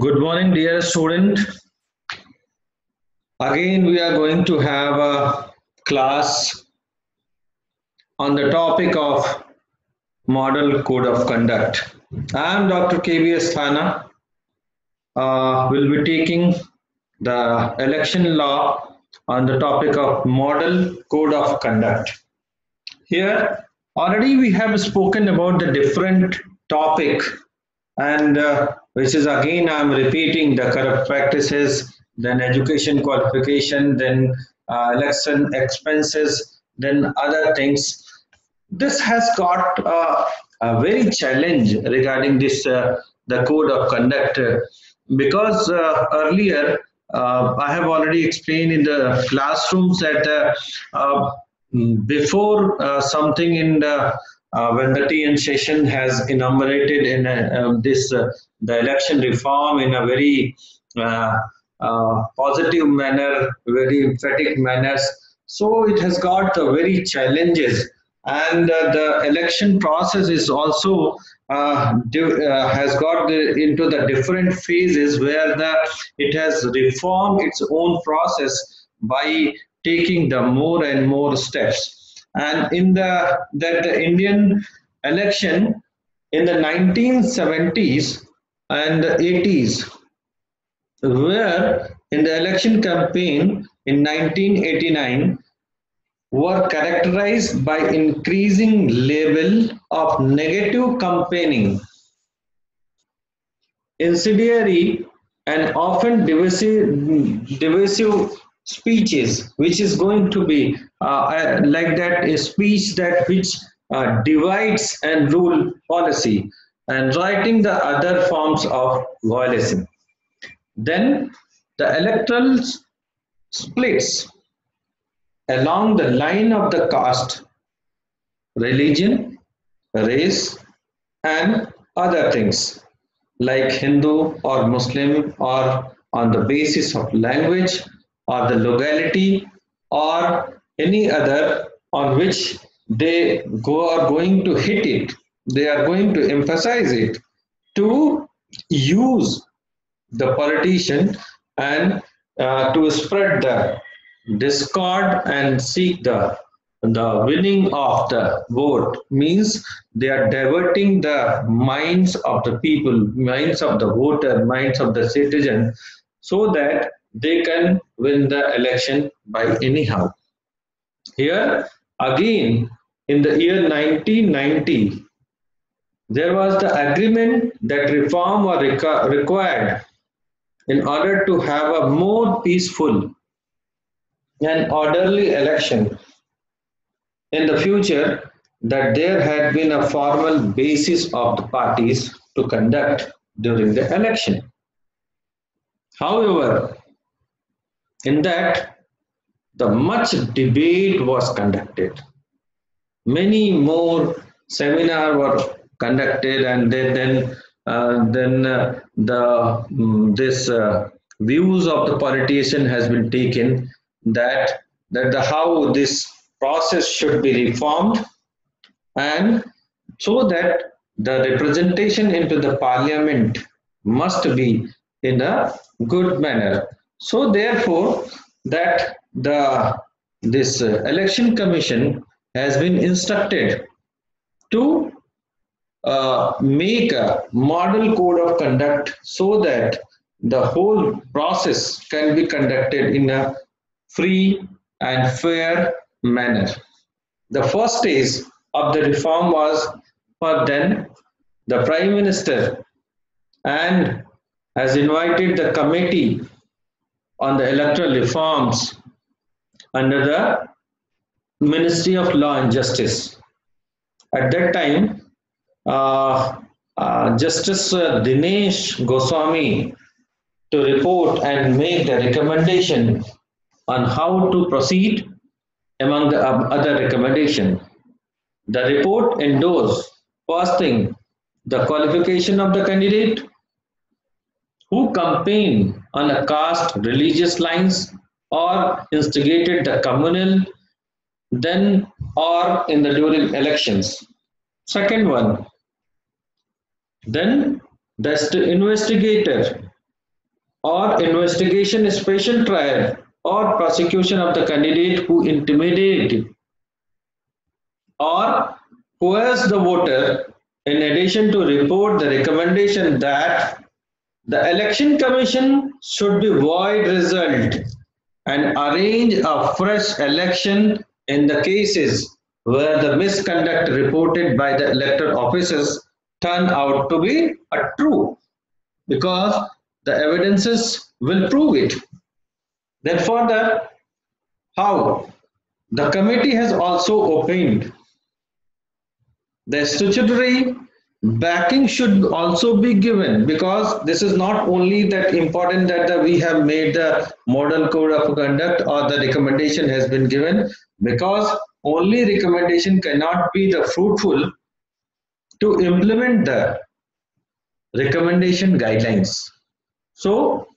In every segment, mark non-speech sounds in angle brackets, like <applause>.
Good morning, dear student. Again, we are going to have a class on the topic of Model Code of Conduct. I am Dr. K. B. Asthana. Uh, will be taking the election law on the topic of Model Code of Conduct. Here, already we have spoken about the different topic and uh, which is again I'm repeating the corrupt practices, then education qualification, then uh, election expenses, then other things. This has got uh, a very challenge regarding this uh, the code of conduct uh, because uh, earlier I have already explained in the classrooms that before something in the uh, when the T. N. Seshan has enumerated in a, um, this uh, the election reform in a very uh, uh positive manner, very emphatic manners. So it has got the very challenges, and uh, the election process is also uh, has got the, into the different phases where the it has reformed its own process by taking the more and more steps and in the that the Indian election in the 1970s and 80s where in the election campaign in 1989 were characterized by increasing level of negative campaigning incendiary and often divisive, divisive speeches which is going to be uh, uh, like that a speech that which uh, divides and rule policy and writing the other forms of violation. Then the electoral splits along the line of the caste religion race and other things like hindu or muslim or on the basis of language or the locality or any other on which they go are going to hit it they are going to emphasize it to use the politician and uh, to spread the discord and seek the the winning of the vote. Means they are diverting the minds of the people minds of the voter minds of the citizen so that they can win the election by anyhow. Here again in the year 1990 there was the agreement that reform were required in order to have a more peaceful and orderly election in the future that there had been a formal basis of the parties to conduct during the election. However, in that, the much debate was conducted. Many more seminar were conducted, and then then, uh, then uh, the um, this uh, views of the politician has been taken that that the how this process should be reformed, and so that the representation into the parliament must be in a good manner so therefore, that the this uh, election commission has been instructed to uh, make a model code of conduct so that the whole process can be conducted in a free and fair manner. The first stage of the reform was for then the Prime Minister and has invited the committee on the electoral reforms under the Ministry of Law and Justice. At that time, uh, uh, Justice uh, Dinesh Goswami to report and make the recommendation on how to proceed among the other recommendation. The report endorsed first thing the qualification of the candidate who campaigned on a caste religious lines or instigated the communal then or in the during elections. Second one then the investigator or investigation special trial or prosecution of the candidate who intimidated or coerce the voter in addition to report the recommendation that the election commission should be void result and arrange a fresh election in the cases where the misconduct reported by the elected officers turn out to be a true because the evidences will prove it. Then further, how the committee has also opined the statutory backing should also be given because this is not only that important that the, we have made the model code of conduct or the recommendation has been given because only recommendation cannot be the fruitful to implement the recommendation guidelines. So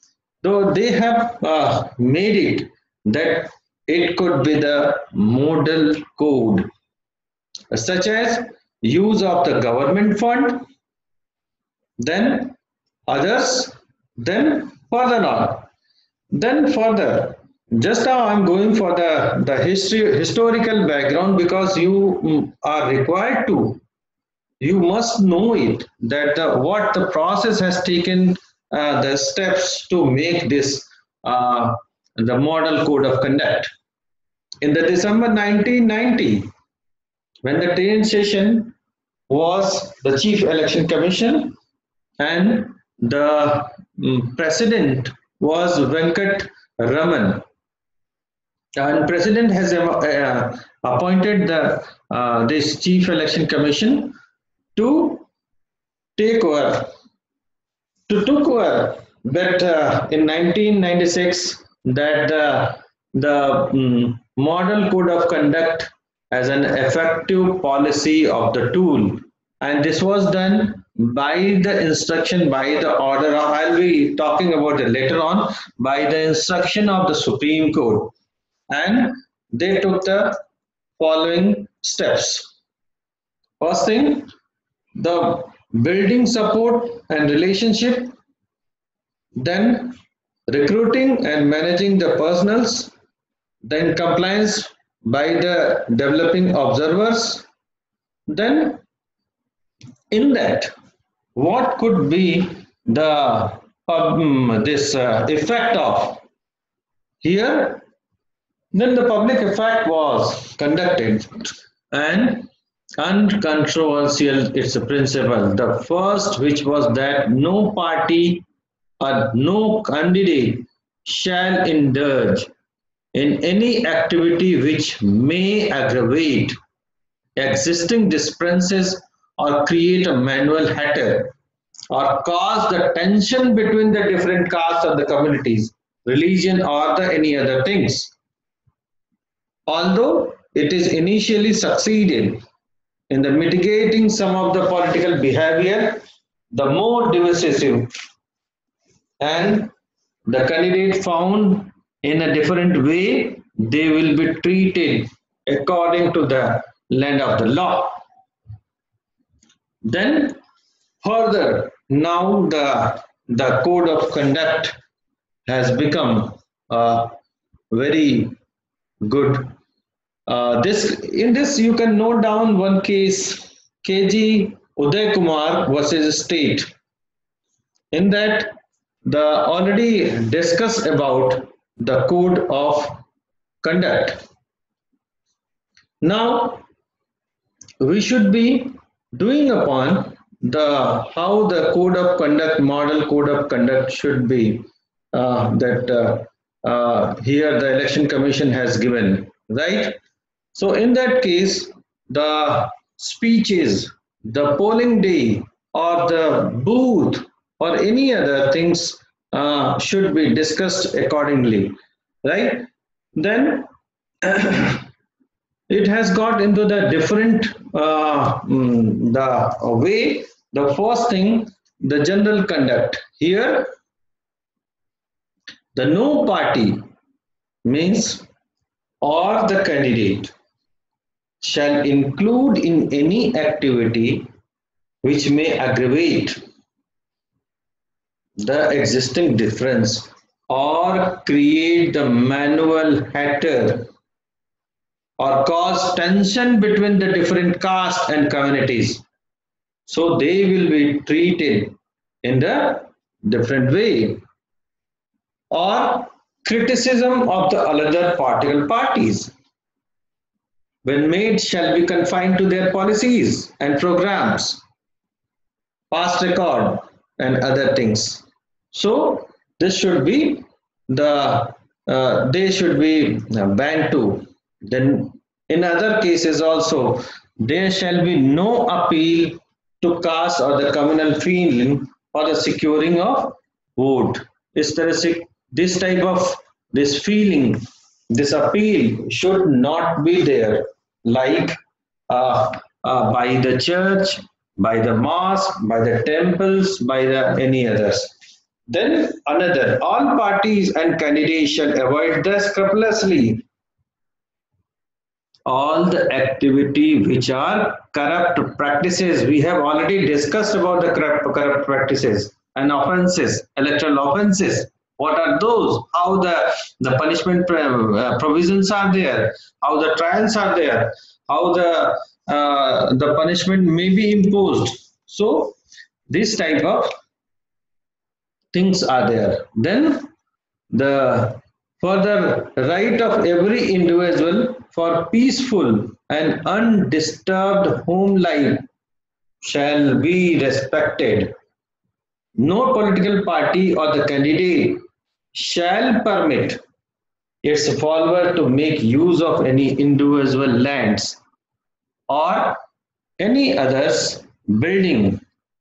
though they have uh, made it that it could be the model code such as use of the government fund, then others, then further on. Then further, just now I'm going for the, the history, historical background because you mm, are required to, you must know it, that the, what the process has taken uh, the steps to make this uh, the model code of conduct. In the December 1990, when the T. N. Seshan was the Chief Election Commission and the um, president was Venkat Raman. And president has uh, appointed the uh, this Chief Election Commission to take over, to took over that uh, in 1996 that uh, the um, model code of conduct as an effective policy of the tool. And this was done by the instruction by the order of, I'll be talking about it later on by the instruction of the Supreme Court. And they took the following steps. First thing the building support and relationship. Then recruiting and managing the personals then compliance by the developing observers then in that what could be the um, this uh, effect of here? Then the public effect was conducted and uncontroversial it's a principle. The first which was that no party or no candidate shall indulge in any activity which may aggravate existing differences or create a manual hatter or cause the tension between the different castes of the communities, religion or the any other things. Although it is initially succeeded in the mitigating some of the political behavior, the more divisive and the candidate found in a different way, they will be treated according to the land of the law. Then further, now the, the code of conduct has become uh, very good. Uh, this in this you can note down one case KG Uday Kumar versus state. In that the already discussed about the code of conduct. Now we should be doing upon the how the code of conduct model code of conduct should be uh, that uh, uh, here the election commission has given right so in that case the speeches the polling day or the booth or any other things uh, should be discussed accordingly right? Then <clears throat> it has got into the different uh, mm, the way. The first thing the general conduct. Here the no party means or the candidate shall include in any activity which may aggravate the existing difference or create the manual hatter or cause tension between the different castes and communities. So they will be treated in the different way. Or criticism of the other political parties when made shall be confined to their policies and programs, past record and other things. So this should be the uh, they should be uh, banned too. Then in other cases also there shall be no appeal to caste or the communal feeling or the securing of vote. Is there a this type of this feeling, this appeal should not be there like uh, uh, by the church, by the mosque, by the temples, by the any others. Then another, all parties and candidates shall avoid the scrupulously all the activity which are corrupt practices. We have already discussed about the corrupt, corrupt practices and offenses, electoral offenses. What are those? How the, the punishment uh, provisions are there? How the trials are there? How the, uh, the punishment may be imposed? So, this type of things are there. Then the further right of every individual for peaceful and undisturbed home life shall be respected. No political party or the candidate shall permit its follower to make use of any individual lands or any others building,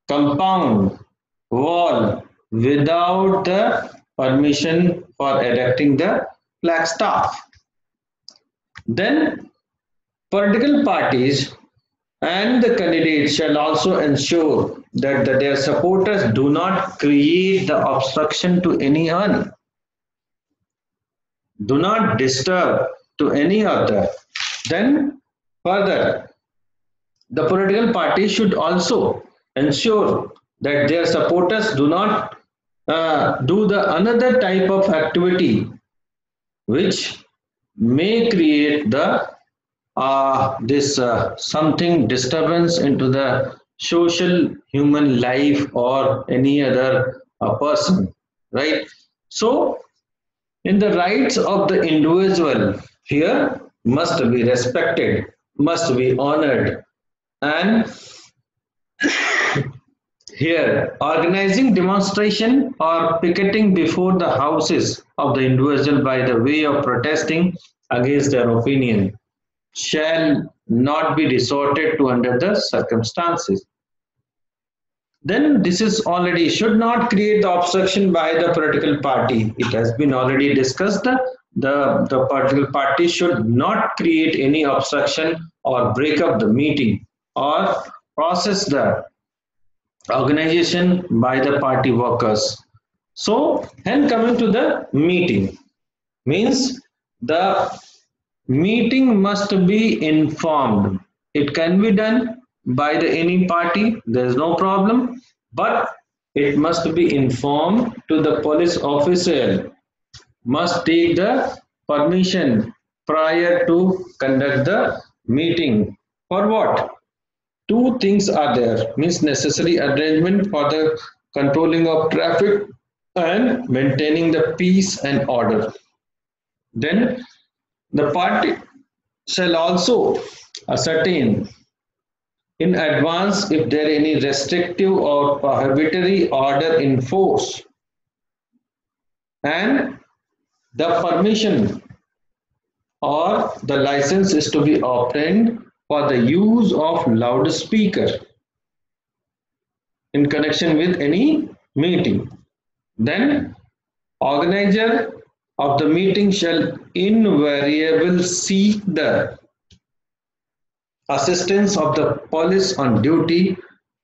compound, wall without the permission for erecting the flagstaff. Then political parties and the candidates shall also ensure that the, their supporters do not create the obstruction to anyone. Do not disturb to any other. Then further, the political party should also ensure that their supporters do not uh, do the another type of activity which may create the uh, this uh, something disturbance into the social human life or any other uh, person right? So in the rights of the individual here must be respected must be honored and here, organizing demonstration or picketing before the houses of the individual by the way of protesting against their opinion shall not be resorted to under the circumstances. Then this is already should not create the obstruction by the political party. It has been already discussed. The, the, the political party should not create any obstruction or break up the meeting or process the organization by the party workers. So, and coming to the meeting means the meeting must be informed. It can be done by the any party, there is no problem, but it must be informed to the police officer, must take the permission prior to conduct the meeting. For what? Two things are there means necessary arrangement for the controlling of traffic and maintaining the peace and order. Then the party shall also ascertain in advance if there any restrictive or prohibitory order in force and the permission or the license is to be obtained for the use of loudspeaker in connection with any meeting. Then organizer of the meeting shall invariably seek the assistance of the police on duty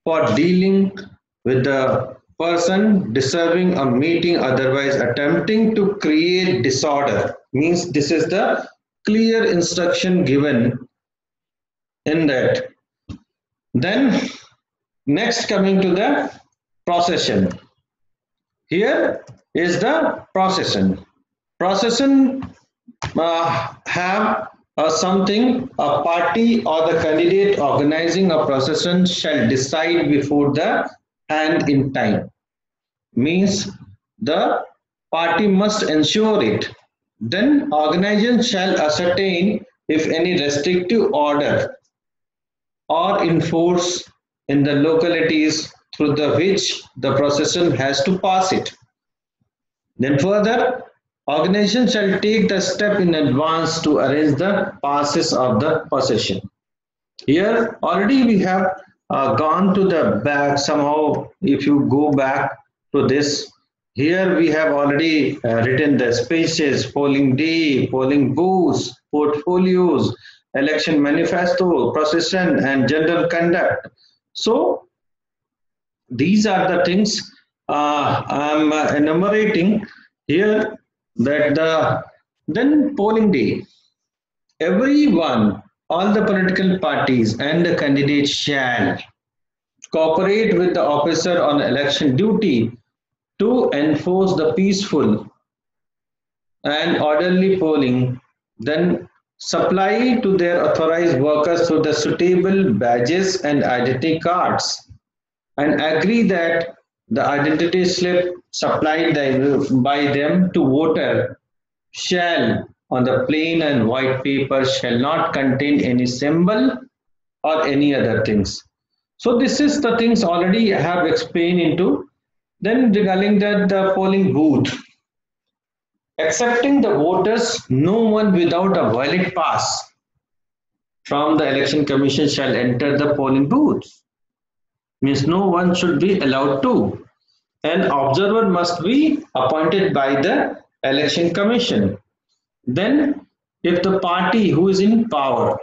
for dealing with the person disturbing a meeting otherwise attempting to create disorder means this is the clear instruction given in that. Then next coming to the procession. Here is the procession. Procession uh, have uh, something a party or the candidate organizing a procession shall decide before the hand in time. Means the party must ensure it. Then organization shall ascertain if any restrictive order or enforce in the localities through the which the procession has to pass it. Then further, organization shall take the step in advance to arrange the passes of the procession. Here already we have uh, gone to the back somehow if you go back to this here we have already uh, written the spaces polling day polling booths portfolios election manifesto procession and general conduct. So these are the things uh, I'm enumerating here that the then polling day, everyone, all the political parties and the candidates shall cooperate with the officer on election duty to enforce the peaceful and orderly polling, then supply to their authorized workers through the suitable badges and identity cards and agree that the identity slip supplied by them to voter shall on the plain and white paper shall not contain any symbol or any other things. So this is the things already I have explained into. Then regarding that the polling booth, accepting the voters, no one without a valid pass from the election commission shall enter the polling booths. means no one should be allowed to. An observer must be appointed by the election commission. Then if the party who is in power,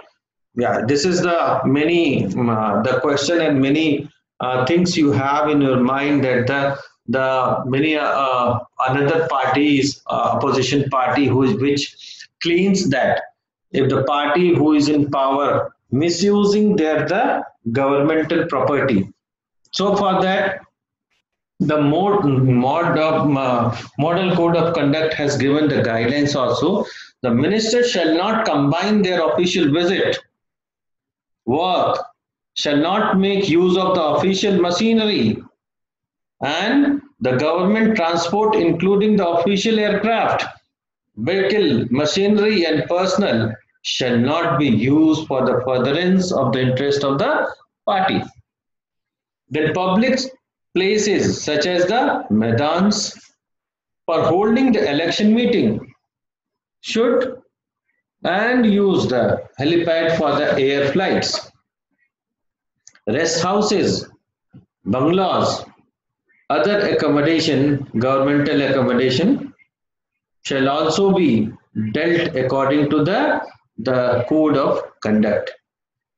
yeah, this is the many, uh, the question and many uh, things you have in your mind that the the many uh, another parties uh, opposition party who is which claims that if the party who is in power misusing their the governmental property so for that, the mod, mod of, uh, model code of conduct has given the guidelines also. The minister shall not combine their official visit, work, shall not make use of the official machinery, and the government transport including the official aircraft, vehicle, machinery and personnel shall not be used for the furtherance of the interest of the party. Then public places such as the Maidans for holding the election meeting should and use the helipad for the air flights. Rest houses, bungalows, other accommodation, governmental accommodation shall also be dealt according to the, the code of conduct.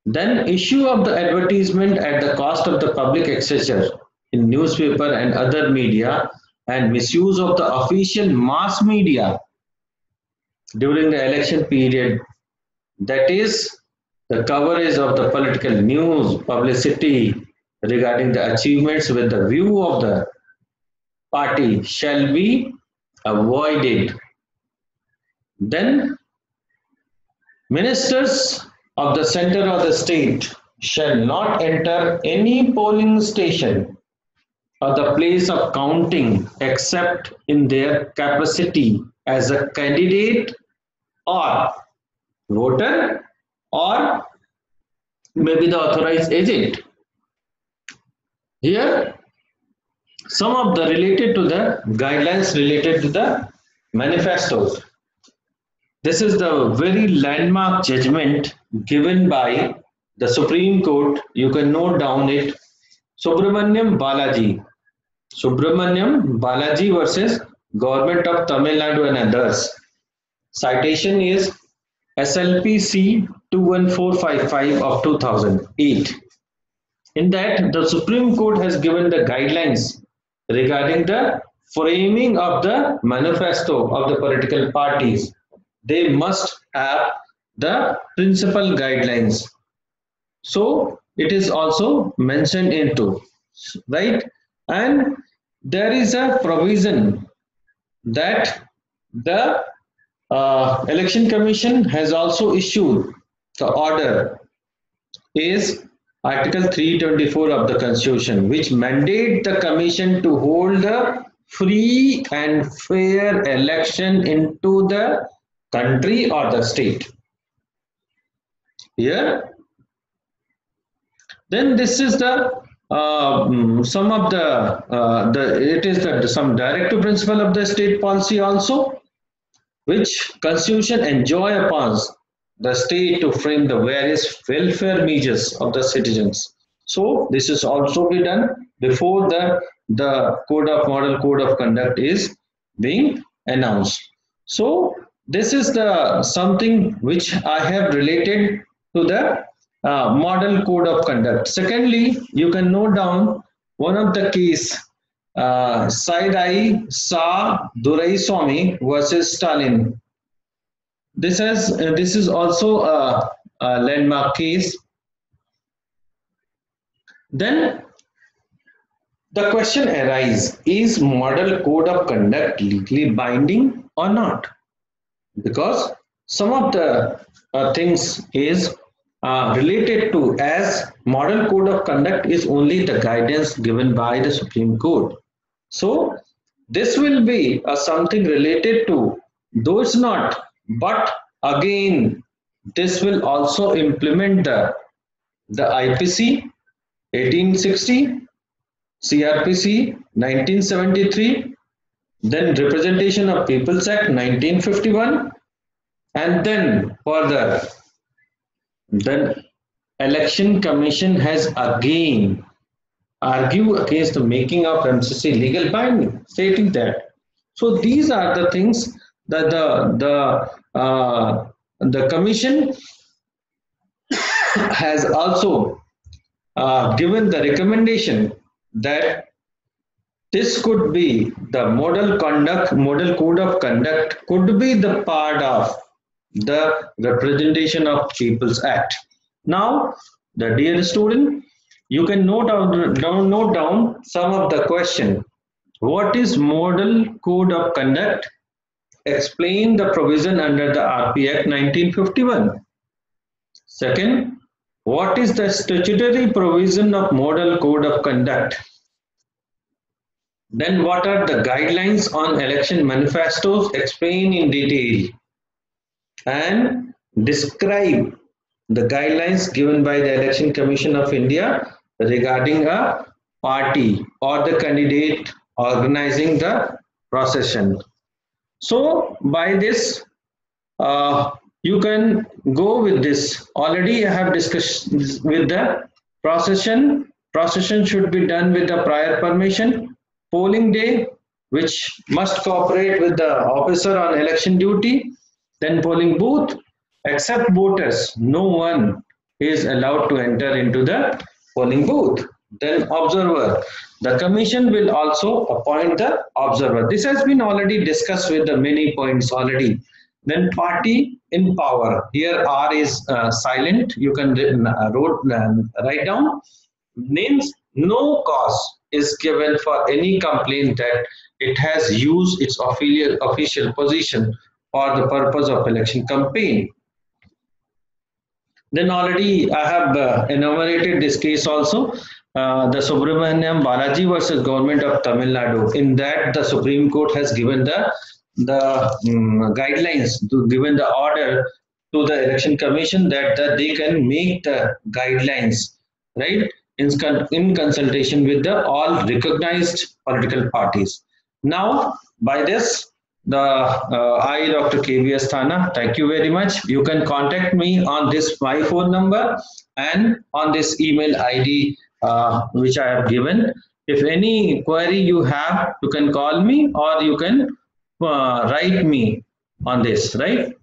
Then issue of the advertisement at the cost of the public exchequer in newspaper and other media and misuse of the official mass media during the election period that is the coverage of the political news publicity regarding the achievements with the view of the party shall be avoided then ministers of the center of the state shall not enter any polling station or the place of counting except in their capacity as a candidate or voter or maybe the authorized agent. Here, some of the related to the guidelines related to the manifestos. This is the very landmark judgment given by the Supreme Court. You can note down it. Subramaniam Balaji. Subramaniam Balaji versus Government of Tamil Nadu and others. Citation is SLPC 21455 of 2008. In that, the Supreme Court has given the guidelines regarding the framing of the manifesto of the political parties they must have the principal guidelines. So it is also mentioned into, right? And there is a provision that the uh, election commission has also issued the order is article 324 of the constitution which mandate the commission to hold a free and fair election into the country or the state. Here. Then this is the uh, mm, some of the uh, the it is the some directive principle of the state policy also which constitution enjoy upon the state to frame the various welfare measures of the citizens so this is also be done before the the code of model code of conduct is being announced so this is the something which i have related to the uh, model code of conduct. Secondly, you can note down one of the case uh, Sa Durai Swami versus Stalin. This has uh, this is also a, a landmark case. Then the question arises: Is model code of conduct legally binding or not? Because some of the uh, things is uh, related to as model code of conduct is only the guidance given by the Supreme Court. So this will be uh, something related to those not, but again, this will also implement the, the IPC 1860, CRPC 1973, then Representation of People's Act 1951, and then further then election commission has again argued against the making of MCC legal binding, stating that. So these are the things that the the uh, the commission has also uh, given the recommendation that this could be the model conduct model code of conduct could be the part of the representation of people's act. Now the dear student you can note down note down some of the question. What is model code of conduct explain the provision under the rp act 1951 second what is the statutory provision of model code of conduct? Then what are the guidelines on election manifestos? Explain in detail. And describe the guidelines given by the Election Commission of India regarding a party or the candidate organizing the procession. So by this, uh, you can go with this. Already I have discussed with the procession. Procession should be done with the prior permission. Polling day, which must cooperate with the officer on election duty then polling booth, except voters, no one is allowed to enter into the polling booth. Then observer. The commission will also appoint the observer. This has been already discussed with the many points already. Then party in power. Here R is uh, silent. You can uh, wrote, uh, write down. Names no cause is given for any complaint that it has used its official, official position for the purpose of election campaign. Then already I have uh, enumerated this case also, uh, the Subramaniam Balaji versus government of Tamil Nadu. In that, the Supreme Court has given the the um, guidelines, to, given the order to the election commission that, that they can make the guidelines, right, in, in consultation with the all recognized political parties. Now, by this, the uh, I, Dr. K. B. Asthana. Thank you very much. You can contact me on this my phone number and on this email ID uh, which I have given. If any query you have, you can call me or you can uh, write me on this, right?